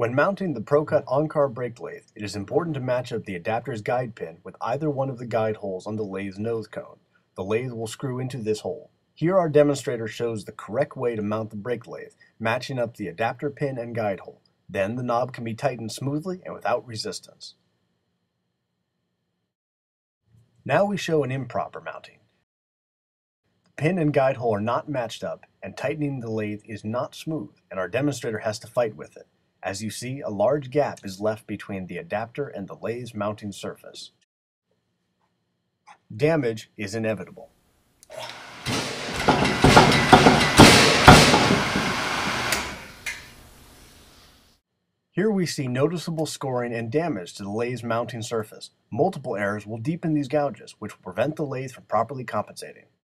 When mounting the ProCut on-car brake lathe, it is important to match up the adapter's guide pin with either one of the guide holes on the lathe's nose cone. The lathe will screw into this hole. Here our demonstrator shows the correct way to mount the brake lathe, matching up the adapter pin and guide hole. Then the knob can be tightened smoothly and without resistance. Now we show an improper mounting. The pin and guide hole are not matched up and tightening the lathe is not smooth and our demonstrator has to fight with it. As you see, a large gap is left between the adapter and the lathe's mounting surface. Damage is inevitable. Here we see noticeable scoring and damage to the lathe's mounting surface. Multiple errors will deepen these gouges, which will prevent the lathe from properly compensating.